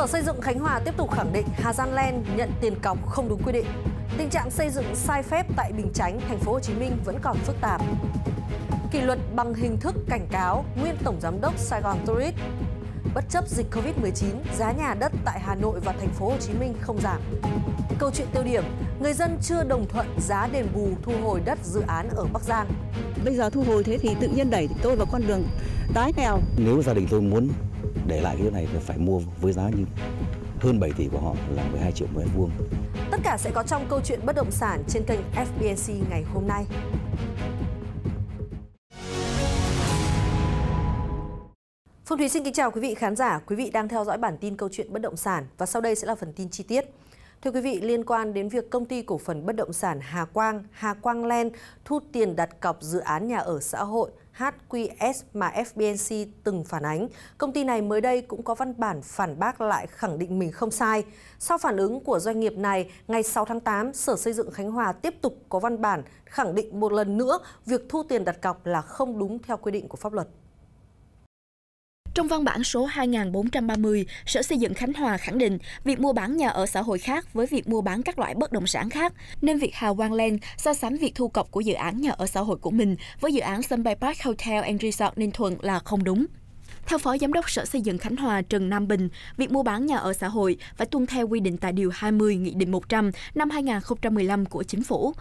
Sở Xây dựng Khánh Hòa tiếp tục khẳng định Hà Giang Land nhận tiền cọc không đúng quy định. Tình trạng xây dựng sai phép tại Bình Chánh, thành phố Hồ Chí Minh vẫn còn phức tạp. Kỷ luật bằng hình thức cảnh cáo nguyên tổng giám đốc Sài Gòn Tourist. Bất chấp dịch Covid-19, giá nhà đất tại Hà Nội và thành phố Hồ Chí Minh không giảm. Câu chuyện tiêu điểm, người dân chưa đồng thuận giá đền bù thu hồi đất dự án ở Bắc Giang. Bây giờ thu hồi thế thì tự nhiên đẩy tôi vào con đường tái nghèo. Nếu gia đình tôi muốn để lại cái này thì phải mua với giá như hơn 7 tỷ của họ là 12 triệu mét vuông. Tất cả sẽ có trong câu chuyện bất động sản trên kênh FBNC ngày hôm nay. Phương Thúy xin kính chào quý vị khán giả. Quý vị đang theo dõi bản tin câu chuyện bất động sản và sau đây sẽ là phần tin chi tiết. Thưa quý vị, liên quan đến việc công ty cổ phần bất động sản Hà Quang, Hà Quang Len thu tiền đặt cọc dự án nhà ở xã hội HQS mà FBNC từng phản ánh, công ty này mới đây cũng có văn bản phản bác lại khẳng định mình không sai. Sau phản ứng của doanh nghiệp này, ngày 6 tháng 8, Sở Xây dựng Khánh Hòa tiếp tục có văn bản khẳng định một lần nữa việc thu tiền đặt cọc là không đúng theo quy định của pháp luật. Trong văn bản số 2430, Sở Xây dựng Khánh Hòa khẳng định việc mua bán nhà ở xã hội khác với việc mua bán các loại bất động sản khác, nên việc Hà Quang Len so sánh việc thu cọc của dự án nhà ở xã hội của mình với dự án sân bay Park Hotel and Resort Ninh Thuận là không đúng. Theo Phó Giám đốc Sở Xây dựng Khánh Hòa Trần Nam Bình, việc mua bán nhà ở xã hội phải tuân theo quy định tại Điều 20 Nghị định 100 năm 2015 của Chính phủ.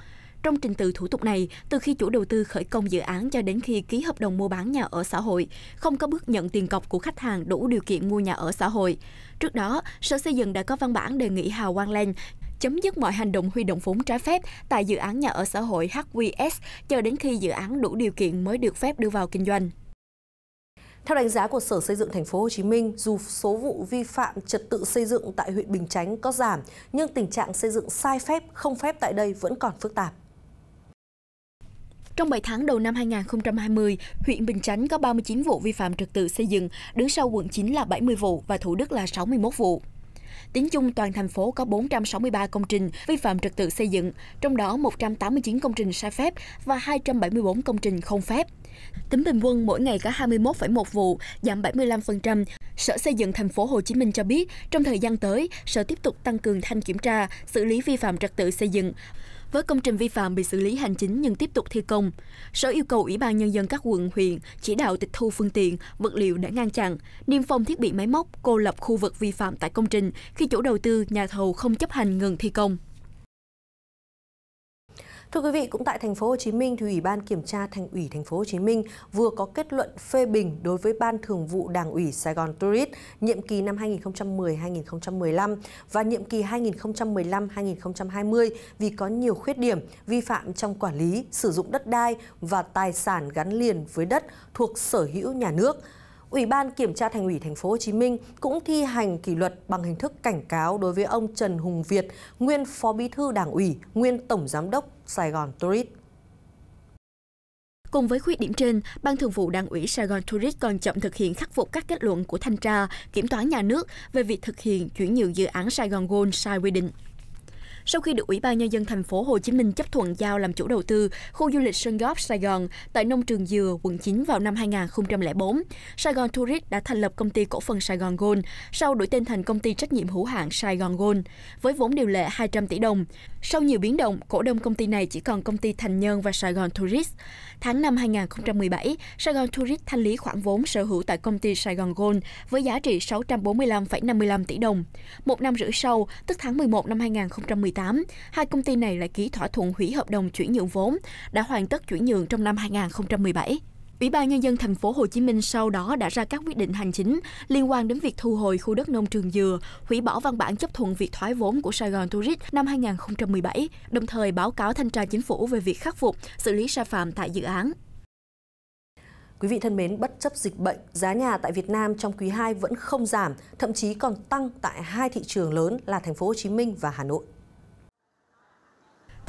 Trong trình tự thủ tục này, từ khi chủ đầu tư khởi công dự án cho đến khi ký hợp đồng mua bán nhà ở xã hội, không có bước nhận tiền cọc của khách hàng đủ điều kiện mua nhà ở xã hội. Trước đó, Sở Xây dựng đã có văn bản đề nghị Hào Quang lan chấm dứt mọi hành động huy động vốn trái phép tại dự án nhà ở xã hội HQS cho đến khi dự án đủ điều kiện mới được phép đưa vào kinh doanh. Theo đánh giá của Sở Xây dựng Thành phố Hồ Chí Minh, dù số vụ vi phạm trật tự xây dựng tại huyện Bình Chánh có giảm, nhưng tình trạng xây dựng sai phép, không phép tại đây vẫn còn phức tạp. Trong 7 tháng đầu năm 2020, huyện Bình Chánh có 39 vụ vi phạm trật tự xây dựng, đứng sau quận 9 là 70 vụ và Thủ Đức là 61 vụ. Tính chung toàn thành phố có 463 công trình vi phạm trật tự xây dựng, trong đó 189 công trình sai phép và 274 công trình không phép. Tính bình quân mỗi ngày có 21,1 vụ, giảm 75%. Sở Xây dựng thành phố Hồ Chí Minh cho biết, trong thời gian tới, Sở tiếp tục tăng cường thanh kiểm tra, xử lý vi phạm trật tự xây dựng với công trình vi phạm bị xử lý hành chính nhưng tiếp tục thi công. Sở yêu cầu Ủy ban Nhân dân các quận, huyện chỉ đạo tịch thu phương tiện, vật liệu để ngăn chặn, niêm phong thiết bị máy móc, cô lập khu vực vi phạm tại công trình khi chủ đầu tư, nhà thầu không chấp hành ngừng thi công. Thưa quý vị, cũng tại thành phố Hồ Chí Minh thì Ủy ban Kiểm tra Thành ủy Thành phố Hồ Chí Minh vừa có kết luận phê bình đối với Ban Thường vụ Đảng ủy Sài Gòn Tourist nhiệm kỳ năm 2010-2015 và nhiệm kỳ 2015-2020 vì có nhiều khuyết điểm vi phạm trong quản lý, sử dụng đất đai và tài sản gắn liền với đất thuộc sở hữu nhà nước. Ủy ban Kiểm tra Thành ủy Thành phố Hồ Chí Minh cũng thi hành kỷ luật bằng hình thức cảnh cáo đối với ông Trần Hùng Việt, nguyên Phó Bí thư Đảng ủy, nguyên Tổng Giám đốc Sài Gòn Tourist. Cùng với khuyết điểm trên, Ban Thường vụ Đảng ủy Sài Gòn Tourist còn chậm thực hiện khắc phục các kết luận của thanh tra, kiểm toán nhà nước về việc thực hiện chuyển nhượng dự án Sài Gòn Gold sai quy định sau khi được Ủy ban nhân dân thành phố Hồ Chí Minh chấp thuận giao làm chủ đầu tư khu du lịch Sơn Góp Sài Gòn tại nông trường Dừa, quận 9 vào năm 2004, Sài Gòn Tourist đã thành lập công ty cổ phần Sài Gòn Gold, sau đổi tên thành công ty trách nhiệm hữu hạn Sài Gòn Gold với vốn điều lệ 200 tỷ đồng. Sau nhiều biến động, cổ đông công ty này chỉ còn công ty Thành Nhân và Sài Gòn Tourist. Tháng 5 2017, Sài Gòn Tourist thanh lý khoản vốn sở hữu tại công ty Sài Gòn Gold với giá trị 645,55 tỷ đồng. Một năm rưỡi sau, tức tháng 11 năm 2018, hai công ty này lại ký thỏa thuận hủy hợp đồng chuyển nhượng vốn, đã hoàn tất chuyển nhượng trong năm 2017. Ủy ban nhân dân thành phố Hồ Chí Minh sau đó đã ra các quyết định hành chính liên quan đến việc thu hồi khu đất nông trường dừa, hủy bỏ văn bản chấp thuận việc thoái vốn của Sài Gòn Tourist năm 2017, đồng thời báo cáo thanh tra chính phủ về việc khắc phục, xử lý sai phạm tại dự án. Quý vị thân mến, bất chấp dịch bệnh, giá nhà tại Việt Nam trong quý 2 vẫn không giảm, thậm chí còn tăng tại hai thị trường lớn là thành phố Hồ Chí Minh và Hà Nội.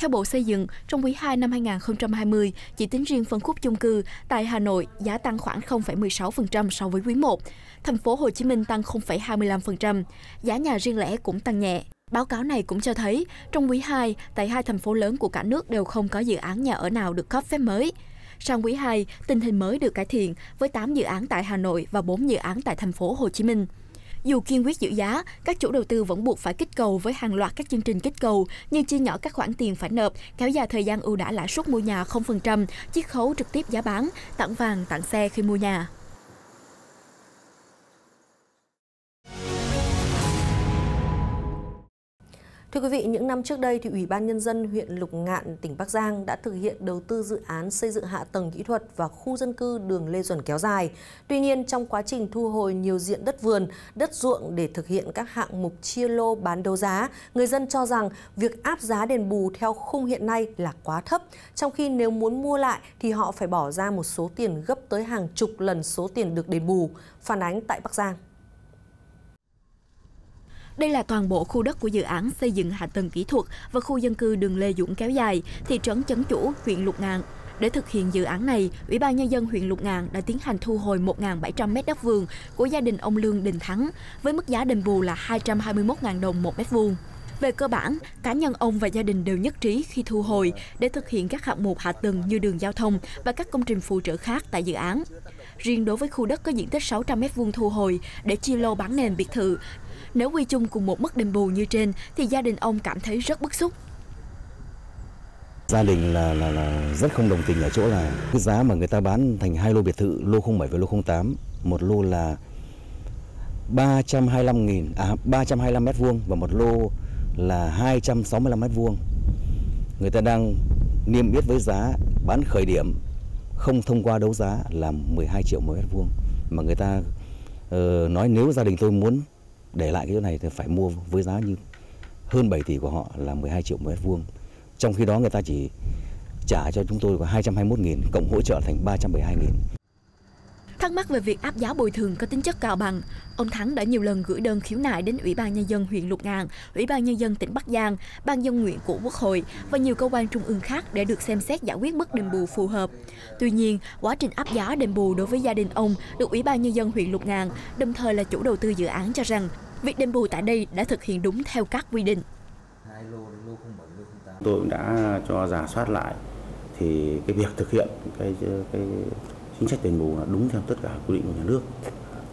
Theo Bộ Xây dựng, trong quý 2 năm 2020, chỉ tính riêng phân khúc chung cư tại Hà Nội giá tăng khoảng 0,16% so với quý 1. Thành phố Hồ Chí Minh tăng 0,25%, giá nhà riêng lẻ cũng tăng nhẹ. Báo cáo này cũng cho thấy, trong quý 2, tại hai thành phố lớn của cả nước đều không có dự án nhà ở nào được cấp phép mới. Sang quý 2, tình hình mới được cải thiện với 8 dự án tại Hà Nội và 4 dự án tại thành phố Hồ Chí Minh. Dù kiên quyết giữ giá, các chủ đầu tư vẫn buộc phải kích cầu với hàng loạt các chương trình kích cầu như chia nhỏ các khoản tiền phải nộp, kéo dài thời gian ưu đãi lãi suất mua nhà 0%, chiết khấu trực tiếp giá bán, tặng vàng tặng xe khi mua nhà. Thưa quý vị, những năm trước đây thì Ủy ban Nhân dân huyện Lục Ngạn, tỉnh Bắc Giang đã thực hiện đầu tư dự án xây dựng hạ tầng kỹ thuật và khu dân cư đường Lê Duẩn kéo dài. Tuy nhiên, trong quá trình thu hồi nhiều diện đất vườn, đất ruộng để thực hiện các hạng mục chia lô bán đấu giá, người dân cho rằng việc áp giá đền bù theo khung hiện nay là quá thấp, trong khi nếu muốn mua lại thì họ phải bỏ ra một số tiền gấp tới hàng chục lần số tiền được đền bù. Phản ánh tại Bắc Giang. Đây là toàn bộ khu đất của dự án xây dựng hạ tầng kỹ thuật và khu dân cư đường Lê Dũng kéo dài, thị trấn Chấn Chủ, huyện Lục Ngạn. Để thực hiện dự án này, Ủy ban Nhân dân huyện Lục Ngạn đã tiến hành thu hồi 1.700 m đất vườn của gia đình ông Lương Đình Thắng, với mức giá đền bù là 221.000 đồng một mét vuông. Về cơ bản, cá nhân ông và gia đình đều nhất trí khi thu hồi để thực hiện các hạng mục hạ tầng như đường giao thông và các công trình phụ trợ khác tại dự án. Riêng đối với khu đất có diện tích 600 m2 thu hồi để chia lô bán nền biệt thự, nếu quy chung cùng một mức đền bù như trên thì gia đình ông cảm thấy rất bức xúc. Gia đình là, là, là rất không đồng tình ở chỗ là cái giá mà người ta bán thành hai lô biệt thự, lô 07 và lô 08, một lô là 325 nghìn, à 325 mét vuông và một lô là 265 mét vuông. Người ta đang niêm yết với giá bán khởi điểm không thông qua đấu giá là 12 triệu một mét vuông mà người ta uh, nói nếu gia đình tôi muốn để lại cái chỗ này thì phải mua với giá như hơn 7 tỷ của họ là 12 triệu mét vuông. Trong khi đó người ta chỉ trả cho chúng tôi có 221 nghìn, cộng hỗ trợ thành 372 nghìn. Thắc mắc về việc áp giá bồi thường có tính chất cao bằng, ông Thắng đã nhiều lần gửi đơn khiếu nại đến Ủy ban Nhân dân huyện Lục Ngạn, Ủy ban Nhân dân tỉnh Bắc Giang, Ban dân nguyện của Quốc hội và nhiều cơ quan trung ương khác để được xem xét giải quyết mức đền bù phù hợp. Tuy nhiên, quá trình áp giá đền bù đối với gia đình ông được Ủy ban Nhân dân huyện Lục Ngạn, đồng thời là chủ đầu tư dự án cho rằng việc đền bù tại đây đã thực hiện đúng theo các quy định. Tôi cũng đã cho giả soát lại thì cái việc thực hiện cái cái chính sách đền bù là đúng theo tất cả quy định của nhà nước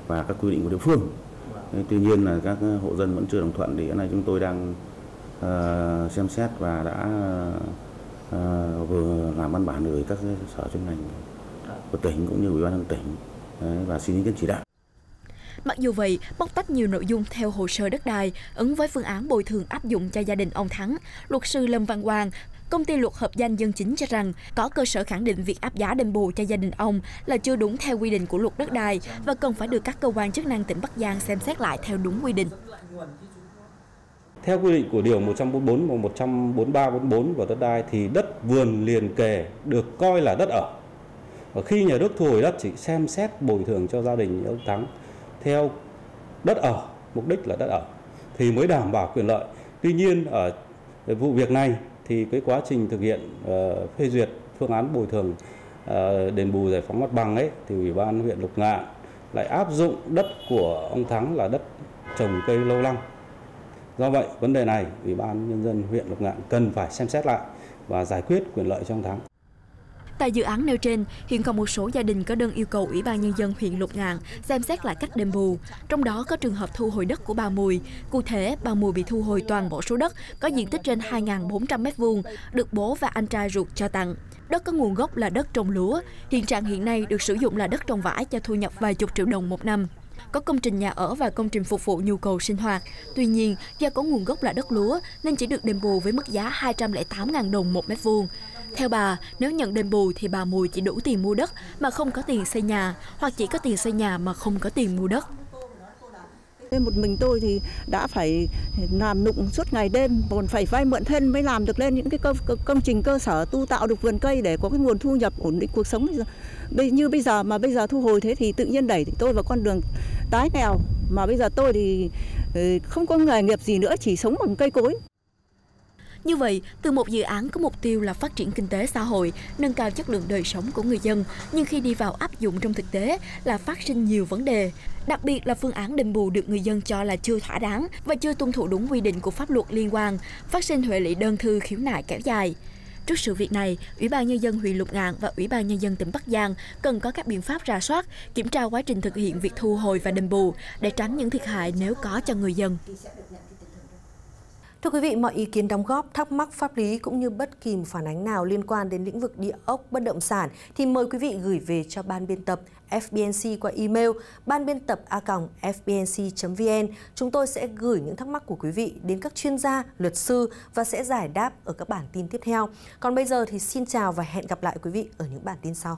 và các quy định của địa phương. Tuy nhiên là các hộ dân vẫn chưa đồng thuận thì hiện nay chúng tôi đang uh, xem xét và đã uh, vừa làm văn bản gửi các sở chuyên ngành của tỉnh cũng như ủy ban nhân tỉnh đấy, và xin ý kiến chỉ đạo. Mặc dù vậy, bóc tách nhiều nội dung theo hồ sơ đất đai, ứng với phương án bồi thường áp dụng cho gia đình ông Thắng, luật sư Lâm Văn Hoàng công ty luật hợp danh dân chính cho rằng có cơ sở khẳng định việc áp giá đền bù cho gia đình ông là chưa đúng theo quy định của luật đất đai và cần phải được các cơ quan chức năng tỉnh Bắc Giang xem xét lại theo đúng quy định. Theo quy định của Điều 144 và 143 44 của đất đai thì đất vườn liền kề được coi là đất ở. Và khi nhà nước thu hồi đất chỉ xem xét bồi thường cho gia đình ông Thắng theo đất ở, mục đích là đất ở thì mới đảm bảo quyền lợi. Tuy nhiên ở vụ việc này thì cái quá trình thực hiện uh, phê duyệt phương án bồi thường uh, đền bù giải phóng mặt bằng ấy thì ủy ban huyện Lục Ngạn lại áp dụng đất của ông Thắng là đất trồng cây lâu năm. Do vậy, vấn đề này ủy ban nhân dân huyện Lục Ngạn cần phải xem xét lại và giải quyết quyền lợi cho ông Thắng. Tại dự án nêu trên, hiện còn một số gia đình có đơn yêu cầu Ủy ban Nhân dân huyện Lục Ngạn xem xét lại cách đền bù. Trong đó có trường hợp thu hồi đất của bà Mùi. Cụ thể, bà Mùi bị thu hồi toàn bộ số đất có diện tích trên 2.400 m2, được bố và anh trai ruột cho tặng. Đất có nguồn gốc là đất trồng lúa. Hiện trạng hiện nay được sử dụng là đất trồng vải cho thu nhập vài chục triệu đồng một năm có công trình nhà ở và công trình phục vụ nhu cầu sinh hoạt. Tuy nhiên, do có nguồn gốc là đất lúa nên chỉ được đền bù với mức giá 208.000 đồng một mét vuông. Theo bà, nếu nhận đền bù thì bà Mùi chỉ đủ tiền mua đất mà không có tiền xây nhà, hoặc chỉ có tiền xây nhà mà không có tiền mua đất. Một mình tôi thì đã phải làm nụng suốt ngày đêm, còn phải vay mượn thêm mới làm được lên những cái công, công trình cơ sở tu tạo được vườn cây để có cái nguồn thu nhập ổn định cuộc sống. Như bây giờ mà bây giờ thu hồi thế thì tự nhiên đẩy tôi vào con đường tái nghèo. Mà bây giờ tôi thì ừ, không có nghề nghiệp gì nữa chỉ sống bằng cây cối như vậy, từ một dự án có mục tiêu là phát triển kinh tế xã hội, nâng cao chất lượng đời sống của người dân, nhưng khi đi vào áp dụng trong thực tế là phát sinh nhiều vấn đề. Đặc biệt là phương án đền bù được người dân cho là chưa thỏa đáng và chưa tuân thủ đúng quy định của pháp luật liên quan, phát sinh huệ lụy đơn thư khiếu nại kéo dài. Trước sự việc này, Ủy ban Nhân dân huyện Lục Ngạn và Ủy ban Nhân dân tỉnh Bắc Giang cần có các biện pháp rà soát, kiểm tra quá trình thực hiện việc thu hồi và đền bù để tránh những thiệt hại nếu có cho người dân. Thưa quý vị, mọi ý kiến đóng góp, thắc mắc pháp lý cũng như bất kỳ phản ánh nào liên quan đến lĩnh vực địa ốc bất động sản thì mời quý vị gửi về cho ban biên tập FBNC qua email ban biên tập a fbnc.vn. Chúng tôi sẽ gửi những thắc mắc của quý vị đến các chuyên gia, luật sư và sẽ giải đáp ở các bản tin tiếp theo. Còn bây giờ thì xin chào và hẹn gặp lại quý vị ở những bản tin sau.